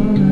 Lord.